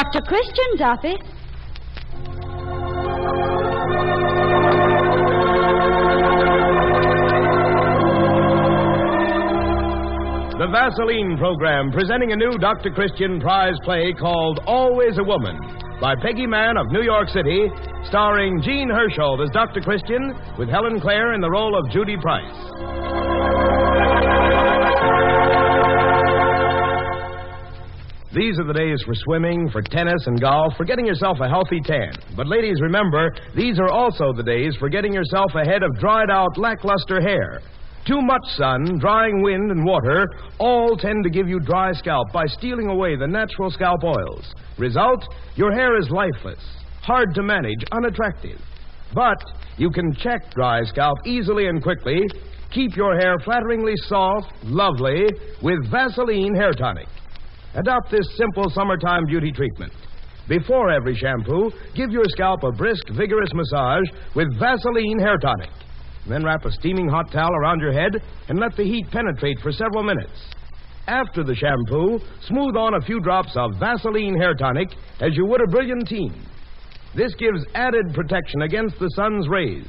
Dr. Christian's office. The Vaseline program presenting a new Dr. Christian prize play called Always a Woman by Peggy Mann of New York City, starring Jean Hersholt as Dr. Christian with Helen Claire in the role of Judy Price. These are the days for swimming, for tennis and golf, for getting yourself a healthy tan. But ladies, remember, these are also the days for getting yourself a head of dried out, lackluster hair. Too much sun, drying wind, and water all tend to give you dry scalp by stealing away the natural scalp oils. Result, your hair is lifeless, hard to manage, unattractive. But you can check dry scalp easily and quickly. Keep your hair flatteringly soft, lovely, with Vaseline Hair Tonic. Adopt this simple summertime beauty treatment. Before every shampoo, give your scalp a brisk, vigorous massage with Vaseline Hair Tonic. Then wrap a steaming hot towel around your head and let the heat penetrate for several minutes. After the shampoo, smooth on a few drops of Vaseline Hair Tonic as you would a brilliantine. This gives added protection against the sun's rays.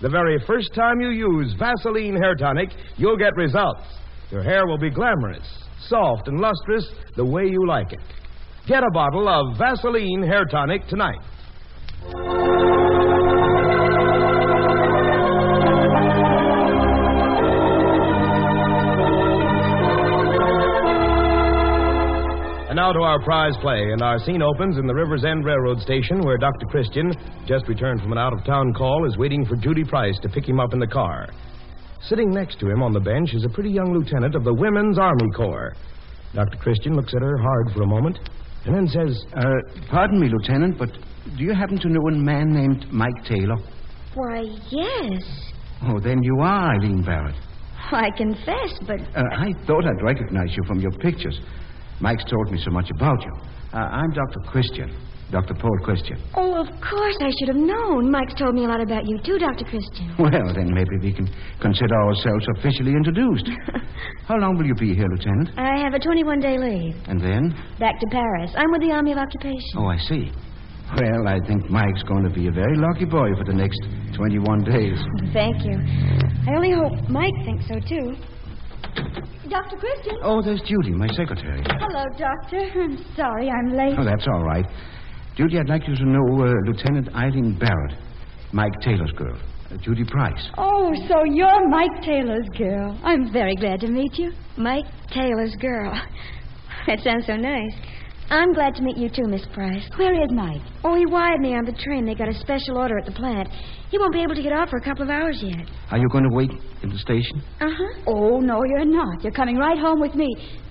The very first time you use Vaseline Hair Tonic, you'll get results. Your hair will be glamorous, soft, and lustrous the way you like it. Get a bottle of Vaseline Hair Tonic tonight. And now to our prize play, and our scene opens in the River's End Railroad Station where Dr. Christian, just returned from an out of town call, is waiting for Judy Price to pick him up in the car. Sitting next to him on the bench is a pretty young lieutenant of the Women's Army Corps. Dr. Christian looks at her hard for a moment and then says, Uh, pardon me, Lieutenant, but do you happen to know a man named Mike Taylor? Why, yes. Oh, then you are Eileen Barrett. I confess, but Uh, I thought I'd recognize you from your pictures. Mike's told me so much about you. Uh, I'm Dr. Christian, Dr. Paul Christian. oh, of course I should have known. Mike's told me a lot about you too, Dr. Christian. Well, then maybe we can consider ourselves officially introduced. How long will you be here, Lieutenant? I have a 21-day leave. And then? Back to Paris. I'm with the Army of Occupation. Oh, I see. Well, I think Mike's going to be a very lucky boy for the next 21 days. Thank you. I only hope Mike thinks so too. Dr. Christian? Oh, there's Judy, my secretary. Hello, Doctor. I'm sorry I'm late. Oh, that's all right. Judy, I'd like you to know uh, Lieutenant Eileen Barrett, Mike Taylor's girl. Uh, Judy Price. Oh, so you're Mike Taylor's girl. I'm very glad to meet you. Mike Taylor's girl. That sounds so nice. I'm glad to meet you too, Miss Price. Where is Mike? Oh, he wired me on the train. They got a special order at the plant. He won't be able to get off for a couple of hours yet. Are you going to wait in the station? Uh-huh. Oh, no, you're not. You're coming right home with me.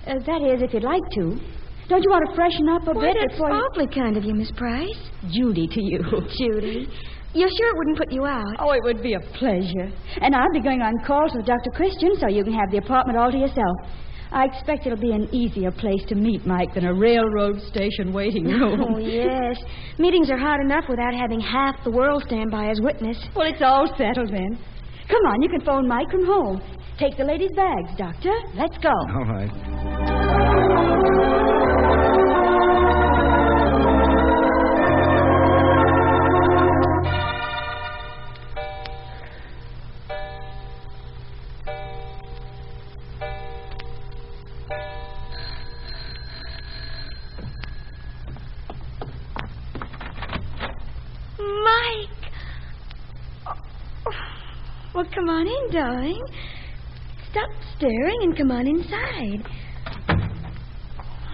Uh, that is, if you'd like to. Don't you want to freshen up a Why, bit that's before you... awfully kind of you, Miss Price. Judy to you. Judy. You're sure it wouldn't put you out? Oh, it would be a pleasure. And I'll be going on calls with Dr. Christian so you can have the apartment all to yourself. I expect it'll be an easier place to meet Mike than a railroad station waiting oh, room. Oh, yes. Meetings are hard enough without having half the world stand by as witness. Well, it's all settled then. Come on, you can phone Mike from home. Take the ladies' bags, Doctor. Let's go. All right. On darling. Stop staring and come on inside.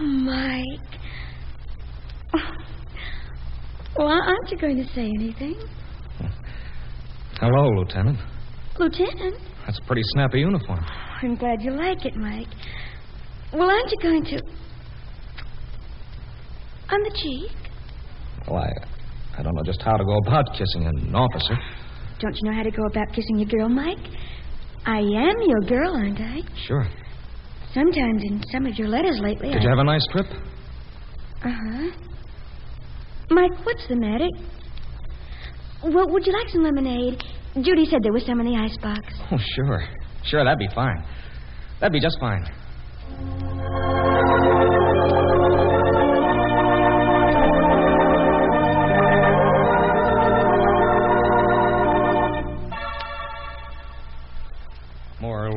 Mike. Oh. Well, aren't you going to say anything? Hello, Lieutenant. Lieutenant, That's a pretty snappy uniform. I'm glad you like it, Mike. Well, aren't you going to. On the cheek? Well, I, I don't know just how to go about kissing an officer. Don't you know how to go about kissing a girl, Mike? I am your girl, aren't I? Sure. Sometimes in some of your letters lately. Did you have a nice trip? Uh huh. Mike, what's the matter? Well, would you like some lemonade? Judy said there was some in the icebox. Oh, sure. Sure, that'd be fine. That'd be just fine.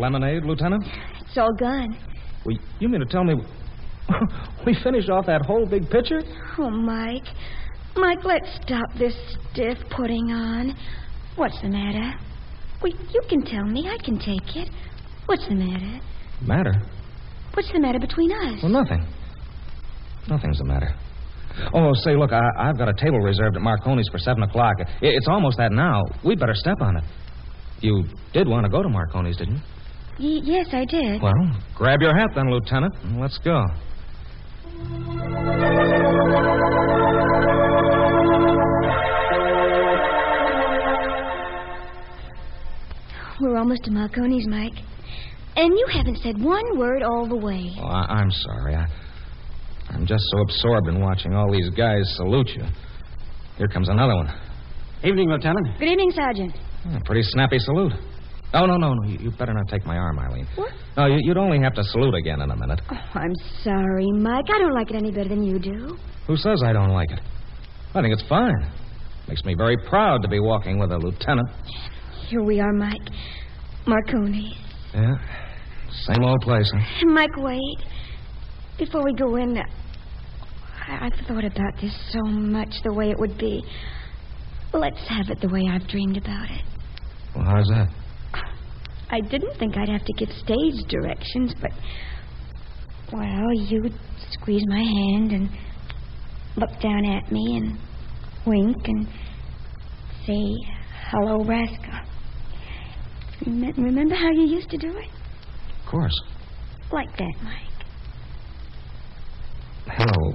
Lemonade, Lieutenant? It's all gone. Well, you mean to tell me we finished off that whole big pitcher? Oh, Mike. Mike, let's stop this stiff putting on. What's the matter? Well, you can tell me. I can take it. What's the matter? Matter? What's the matter between us? Well, nothing. Nothing's the matter. Oh, say, look, I, I've got a table reserved at Marconi's for 7 o'clock. I- It's almost that now. We'd better step on it. You did want to go to Marconi's, didn't you? Y- yes, I did. Well, grab your hat then, Lieutenant, and let's go. We're almost to Marconi's, Mike. And you haven't said one word all the way. Oh, I, I'm sorry. I, I'm just so absorbed in watching all these guys salute you. Here comes another one. Evening, Lieutenant. Good evening, Sergeant. A pretty snappy salute. Oh, no, no, no. You, you better not take my arm, Eileen. What? No, you, you'd only have to salute again in a minute. Oh, I'm sorry, Mike. I don't like it any better than you do. Who says I don't like it? I think it's fine. Makes me very proud to be walking with a lieutenant. Here we are, Mike. Marconi. Yeah. Same old place, huh? Mike, wait. Before we go in, I- I've thought about this so much the way it would be. Let's have it the way I've dreamed about it. Well, how's that? I didn't think I'd have to give stage directions, but. Well, you'd squeeze my hand and look down at me and wink and say, hello, rascal. Rem- Remember how you used to do it? Of course. Like that, Mike. Hello.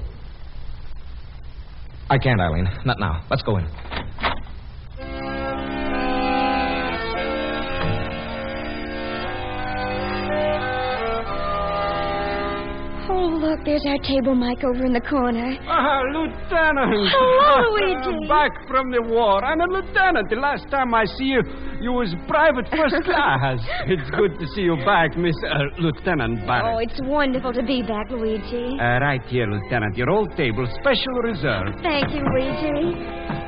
I can't, Eileen. Not now. Let's go in. Look, there's our table, Mike, over in the corner. Ah, Lieutenant. Hello, Luigi. Back from the war. I'm a lieutenant. The last time I see you, you was private first class. it's good to see you back, Miss uh, Lieutenant Oh, it's wonderful to be back, Luigi. Uh, right here, Lieutenant. Your old table, special reserve. Thank you, Luigi.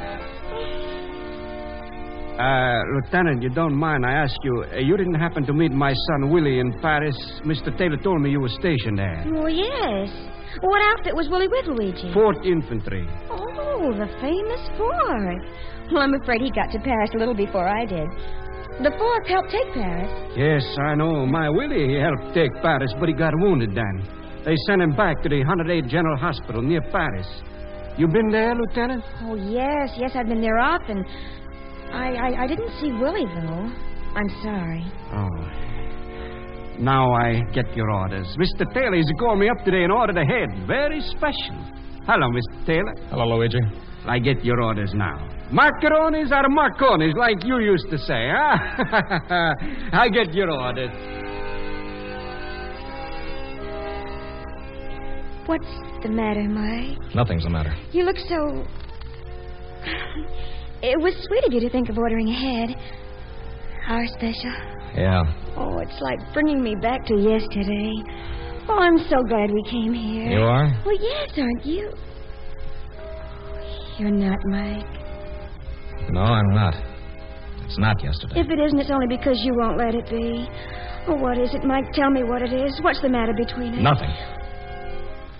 Uh, Lieutenant, you don't mind, I ask you, uh, you didn't happen to meet my son Willie in Paris? Mr. Taylor told me you were stationed there. Oh, yes. What outfit was Willie with, Luigi? Fourth Infantry. Oh, the famous Fourth. Well, I'm afraid he got to Paris a little before I did. The Fourth helped take Paris. Yes, I know. My Willie he helped take Paris, but he got wounded then. They sent him back to the 108 General Hospital near Paris. You been there, Lieutenant? Oh, yes, yes, I've been there often. I, I, I didn't see Willie, though. I'm sorry. Oh. Now I get your orders. Mr. Taylor is called me up today and ordered ahead. Very special. Hello, Mr. Taylor. Hello, Luigi. I get your orders now. Macaronis are marconis, like you used to say, huh? I get your orders. What's the matter, Mike? Nothing's the matter. You look so. It was sweet of you to think of ordering ahead. Our special. Yeah. Oh, it's like bringing me back to yesterday. Oh, I'm so glad we came here. You are? Well, yes, aren't you? You're not, Mike. No, I'm not. It's not yesterday. If it isn't, it's only because you won't let it be. Oh, what is it, Mike? Tell me what it is. What's the matter between us? Nothing.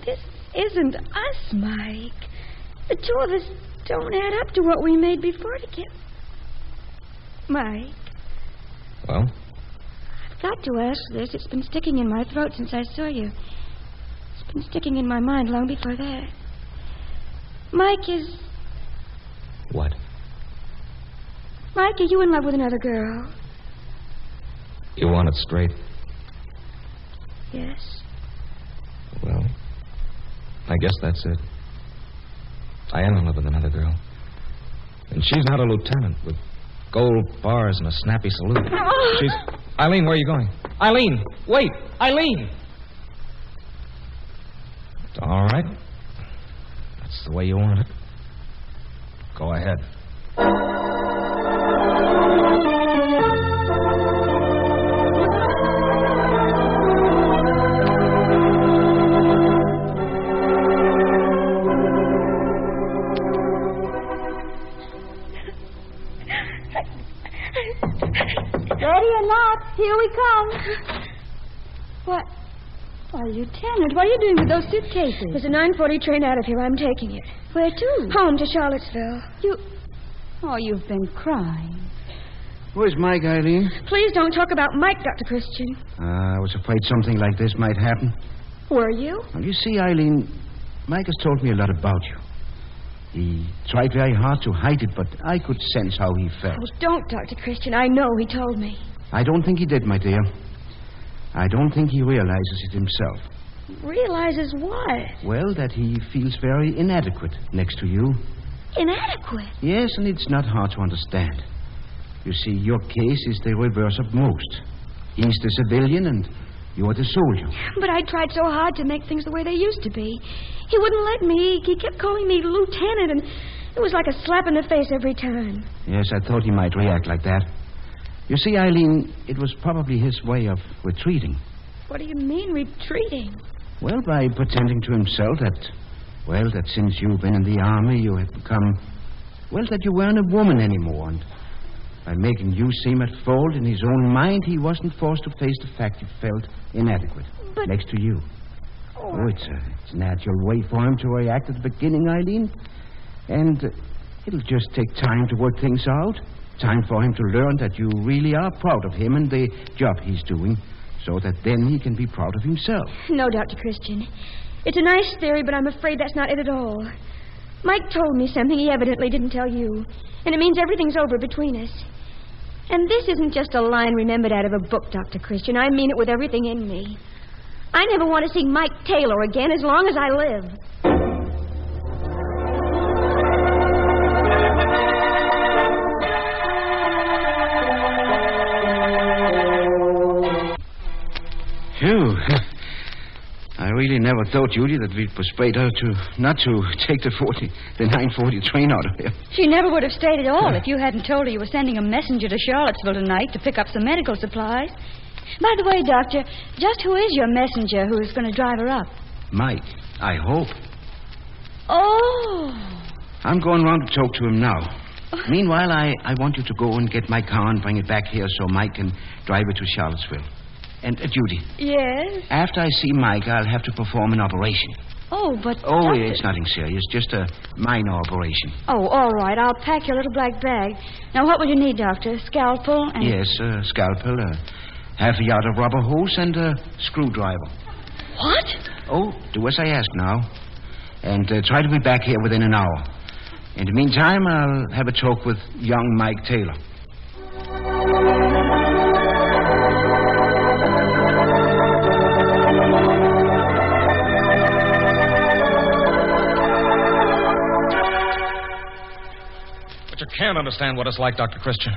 This isn't us, Mike. The two of us don't add up to what we made before together. Mike, Well, I've got to ask this. It's been sticking in my throat since I saw you. It's been sticking in my mind long before that. Mike is. what? Mike, are you in love with another girl? You want it straight? Yes. Well, I guess that's it. I am in love with another girl. And she's not a lieutenant with gold bars and a snappy salute. She's. Eileen, where are you going? Eileen, wait! Eileen! All right. That's the way you want it. Go ahead. Lieutenant, what are you doing with those suitcases? There's a 940 train out of here. I'm taking it. Where to? Home to Charlottesville. You. Oh, you've been crying. Where's Mike, Eileen? Please don't talk about Mike, Dr. Christian. Uh, I was afraid something like this might happen. Were you? Well, you see, Eileen, Mike has told me a lot about you. He tried very hard to hide it, but I could sense how he felt. Oh, don't, Dr. Christian. I know he told me. I don't think he did, my dear. I don't think he realizes it himself. Realizes what? Well, that he feels very inadequate next to you. Inadequate. Yes, and it's not hard to understand. You see, your case is the reverse of most. He's the civilian, and you're the soldier. But I tried so hard to make things the way they used to be. He wouldn't let me. He kept calling me lieutenant, and it was like a slap in the face every time. Yes, I thought he might react like that. You see, Eileen, it was probably his way of retreating. What do you mean, retreating? Well, by pretending to himself that, well, that since you've been in the army, you have become, well, that you weren't a woman anymore. And by making you seem at fault in his own mind, he wasn't forced to face the fact he felt inadequate But- next to you. Oh, it's a, it's a natural way for him to react at the beginning, Eileen. And uh, it'll just take time to work things out. Time for him to learn that you really are proud of him and the job he's doing, so that then he can be proud of himself. No, Dr. Christian. It's a nice theory, but I'm afraid that's not it at all. Mike told me something he evidently didn't tell you, and it means everything's over between us. And this isn't just a line remembered out of a book, Dr. Christian. I mean it with everything in me. I never want to see Mike Taylor again as long as I live. Really never thought, Judy, that we'd persuade her to not to take the 40, the 940 train out of here. She never would have stayed at all if you hadn't told her you were sending a messenger to Charlottesville tonight to pick up some medical supplies. By the way, Doctor, just who is your messenger who is going to drive her up? Mike, I hope. Oh. I'm going round to talk to him now. Oh. Meanwhile, I, I want you to go and get my car and bring it back here so Mike can drive it to Charlottesville. And, uh, Judy, Yes? after I see Mike, I'll have to perform an operation. Oh, but. Oh, Doctor- it's nothing serious, just a minor operation. Oh, all right. I'll pack your little black bag. Now, what will you need, Doctor? Scalpel and. Yes, a scalpel, half a yard of rubber hose, and a screwdriver. What? Oh, do as I ask now. And uh, try to be back here within an hour. In the meantime, I'll have a talk with young Mike Taylor. Can't understand what it's like, Dr. Christian.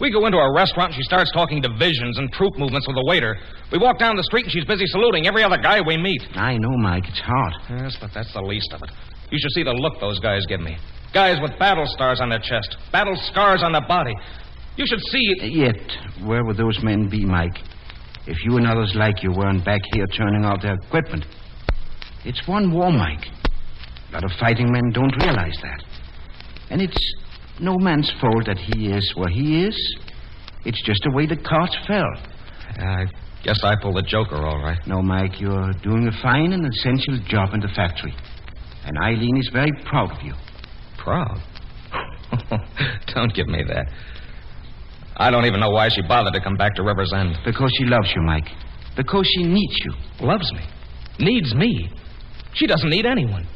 We go into a restaurant and she starts talking divisions and troop movements with the waiter. We walk down the street and she's busy saluting every other guy we meet. I know, Mike. It's hard. Yes, but that's the least of it. You should see the look those guys give me. Guys with battle stars on their chest, battle scars on their body. You should see it. Yet, where would those men be, Mike, if you and others like you weren't back here turning out their equipment? It's one war, Mike. A lot of fighting men don't realize that. And it's no man's fault that he is where he is. It's just the way the cards fell. I guess I pulled the joker, all right. No, Mike, you're doing a fine and essential job in the factory. And Eileen is very proud of you. Proud? Don't give me that. I don't even know why she bothered to come back to River's End. Because she loves you, Mike. Because she needs you. Loves me. Needs me. She doesn't need anyone.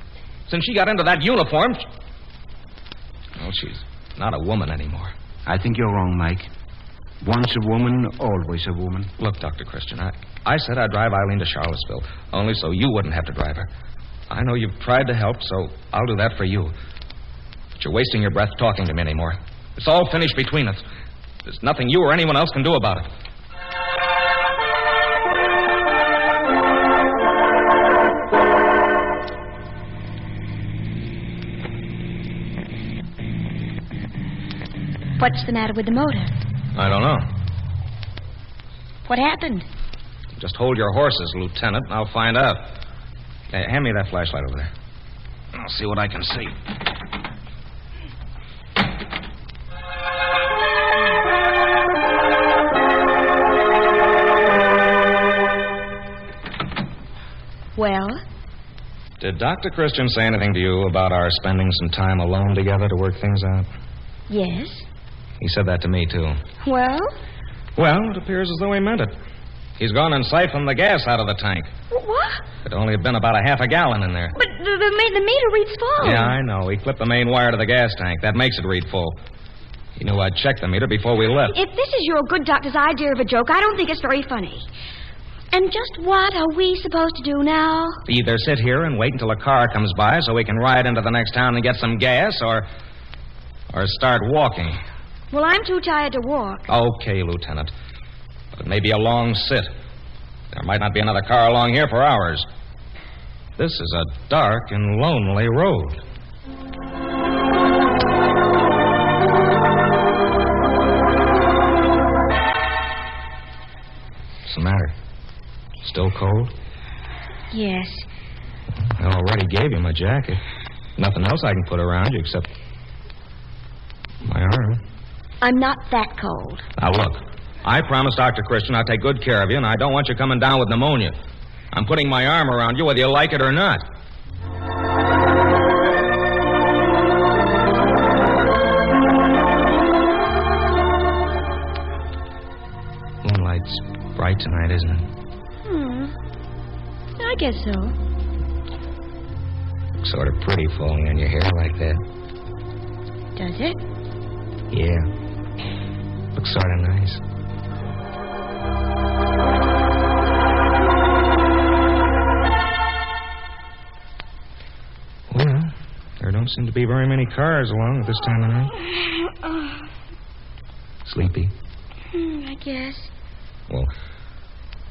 Since she got into that uniform. She's not a woman anymore. I think you're wrong, Mike. Once a woman, always a woman. Look, Dr. Christian, I, I said I'd drive Eileen to Charlottesville, only so you wouldn't have to drive her. I know you've tried to help, so I'll do that for you. But you're wasting your breath talking to me anymore. It's all finished between us. There's nothing you or anyone else can do about it. What's the matter with the motor? I don't know. What happened? Just hold your horses, Lieutenant, and I'll find out. Hand me that flashlight over there. I'll see what I can see. Well? Did Dr. Christian say anything to you about our spending some time alone together to work things out? Yes. He said that to me, too. Well, Well, it appears as though he meant it. He's gone and siphoned the gas out of the tank. what? It only had been about a half a gallon in there. But the, the, the meter reads full. Yeah, I know. He clipped the main wire to the gas tank. That makes it read full. He knew I'd check the meter before we left. If this is your good doctor's idea of a joke, I don't think it's very funny. And just what are we supposed to do now? Either sit here and wait until a car comes by so we can ride into the next town and get some gas, or. or start walking. Well, I'm too tired to walk. Okay, Lieutenant. But it may be a long sit. There might not be another car along here for hours. This is a dark and lonely road. What's the matter? Still cold? Yes. I already gave you my jacket. Nothing else I can put around you except. I'm not that cold. Now, look, I promised Dr. Christian I'd take good care of you, and I don't want you coming down with pneumonia. I'm putting my arm around you whether you like it or not. Moonlight's bright tonight, isn't it? Hmm. I guess so. Sort of pretty falling on your hair like that. Does it? Yeah. Looks sort of nice. Well, there don't seem to be very many cars along at this time of night. Sleepy. hmm, I guess. Well,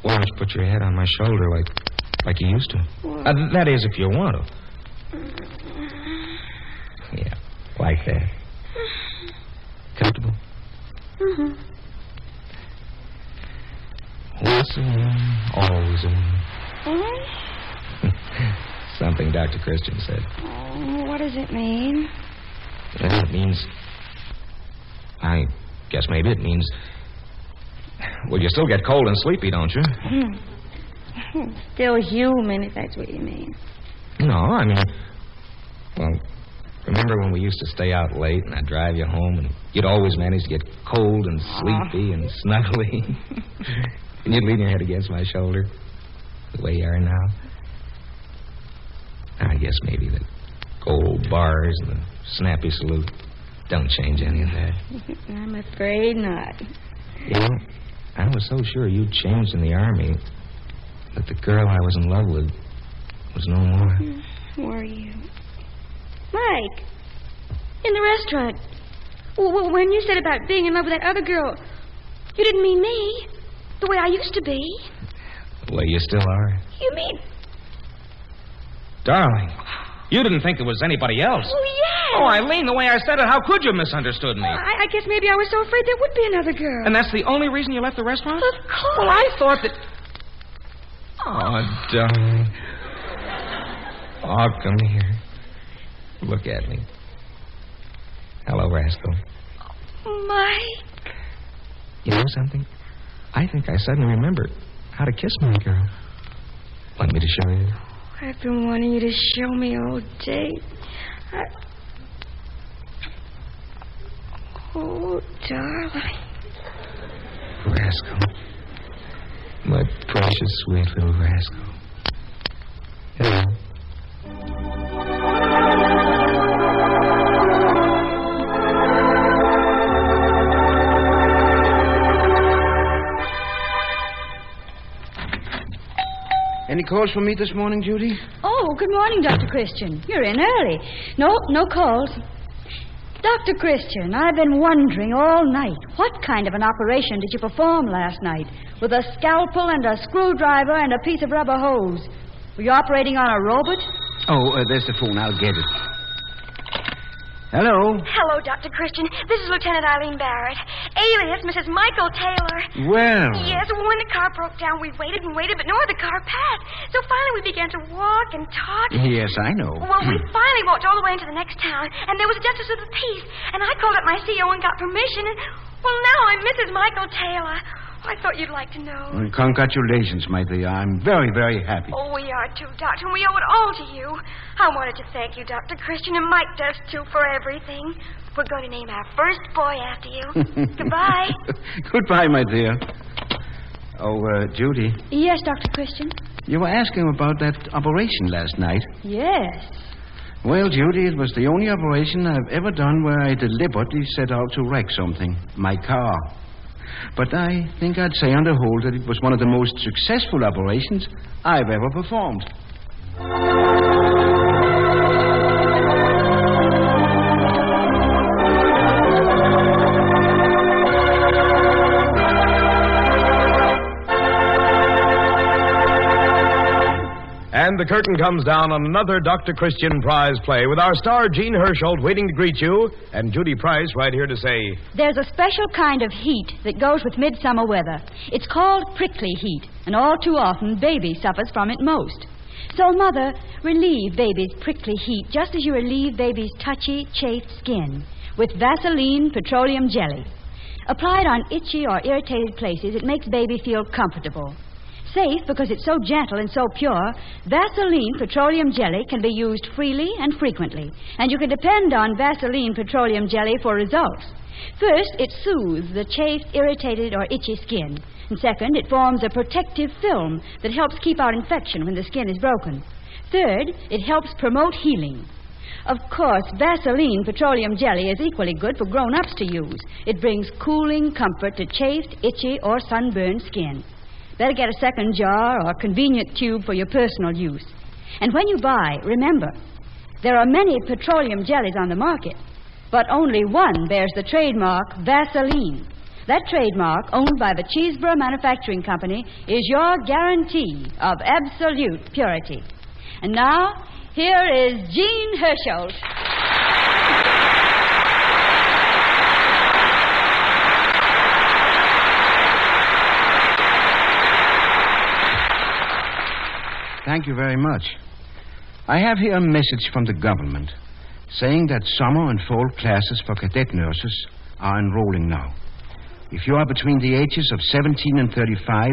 why don't you put your head on my shoulder like like you used to? Uh, that is, if you want to. Yeah, like that. Mm-hmm. Once a always a woman. Mm-hmm. Something Dr. Christian said. Oh, what does it mean? Well, it means. I guess maybe it means. Well, you still get cold and sleepy, don't you? Mm-hmm. Still human, if that's what you mean. No, I mean. Well, remember when we used to stay out late and I'd drive you home and you'd always manage to get cold and sleepy and snuggly? and you'd lean your head against my shoulder the way you are now? I guess maybe the gold bars and the snappy salute don't change any of that. I'm afraid not. You know, I was so sure you'd changed in the army that the girl I was in love with was no more. Were you? Mike, in the restaurant. W- w- when you said about being in love with that other girl, you didn't mean me. The way I used to be. The way you still are. You mean. Darling, you didn't think there was anybody else. Oh, yes. Oh, Eileen, the way I said it, how could you have misunderstood me? I, I guess maybe I was so afraid there would be another girl. And that's the only reason you left the restaurant? Of course. Well, I thought that. Oh, darling. Oh, come here. Look at me. Hello, Rascal. Mike. You know something? I think I suddenly remembered how to kiss my girl. Want me to show you? I've been wanting you to show me all day. I... Oh, darling. Rascal. My precious, sweet little rascal. Hello. Calls for me this morning, Judy? Oh, good morning, Dr. Christian. You're in early. No, no calls. Dr. Christian, I've been wondering all night what kind of an operation did you perform last night with a scalpel and a screwdriver and a piece of rubber hose? Were you operating on a robot? Oh, uh, there's the phone. I'll get it. Hello. Hello, Dr. Christian. This is Lieutenant Eileen Barrett, alias Mrs. Michael Taylor. Well. Yes, when the car broke down, we waited and waited, but no other car passed. So finally we began to walk and talk. Yes, I know. Well, we hmm. finally walked all the way into the next town, and there was a justice of the peace. And I called up my CO and got permission, and, well, now I'm Mrs. Michael Taylor. I thought you'd like to know. And congratulations, my dear. I'm very, very happy. Oh, we are too, Doctor, and we owe it all to you. I wanted to thank you, Dr. Christian, and Mike does too, for everything. We're going to name our first boy after you. Goodbye. Goodbye, my dear. Oh, uh, Judy, Yes, Dr. Christian? you were asking about that operation last night. Yes. Well, Judy, it was the only operation I've ever done where I deliberately set out to wreck something my car. But I think I'd say on the whole that it was one of the most successful operations I've ever performed. And the curtain comes down on another Dr. Christian Prize play with our star Jean Hersholt waiting to greet you, and Judy Price right here to say, There's a special kind of heat that goes with midsummer weather. It's called prickly heat, and all too often baby suffers from it most. So, Mother, relieve baby's prickly heat just as you relieve baby's touchy, chafed skin with Vaseline petroleum jelly. Applied on itchy or irritated places, it makes baby feel comfortable. Safe because it's so gentle and so pure, Vaseline petroleum jelly can be used freely and frequently, and you can depend on Vaseline petroleum jelly for results. First, it soothes the chafed, irritated, or itchy skin. And second, it forms a protective film that helps keep out infection when the skin is broken. Third, it helps promote healing. Of course, Vaseline petroleum jelly is equally good for grown ups to use. It brings cooling comfort to chafed, itchy, or sunburned skin. Better get a second jar or a convenient tube for your personal use. And when you buy, remember, there are many petroleum jellies on the market, but only one bears the trademark Vaseline. That trademark, owned by the Chesebrough Manufacturing Company, is your guarantee of absolute purity. And now, here is Jean Hersholt. Thank you very much. I have here a message from the government saying that summer and fall classes for cadet nurses are enrolling now. If you are between the ages of 17 and 35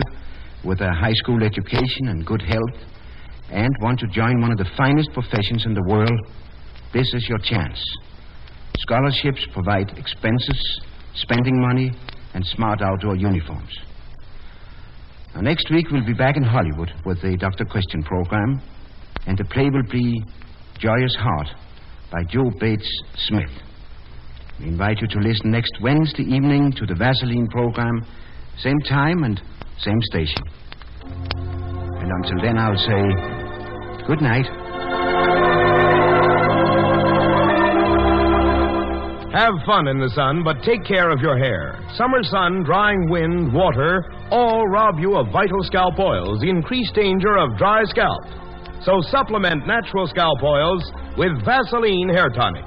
with a high school education and good health and want to join one of the finest professions in the world, this is your chance. Scholarships provide expenses, spending money, and smart outdoor uniforms. Now, next week, we'll be back in Hollywood with the Dr. Christian program, and the play will be Joyous Heart by Joe Bates Smith. We invite you to listen next Wednesday evening to the Vaseline program, same time and same station. And until then, I'll say good night. Have fun in the sun, but take care of your hair. Summer sun, drying wind, water, all rob you of vital scalp oils, increased danger of dry scalp. So supplement natural scalp oils with Vaseline Hair Tonic.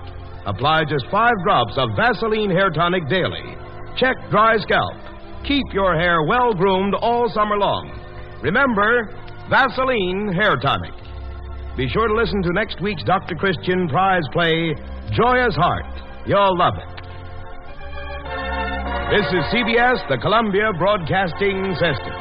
Apply just five drops of Vaseline Hair Tonic daily. Check dry scalp. Keep your hair well groomed all summer long. Remember, Vaseline Hair Tonic. Be sure to listen to next week's Dr. Christian prize play, Joyous Heart. You'll love it. This is CBS, the Columbia Broadcasting System.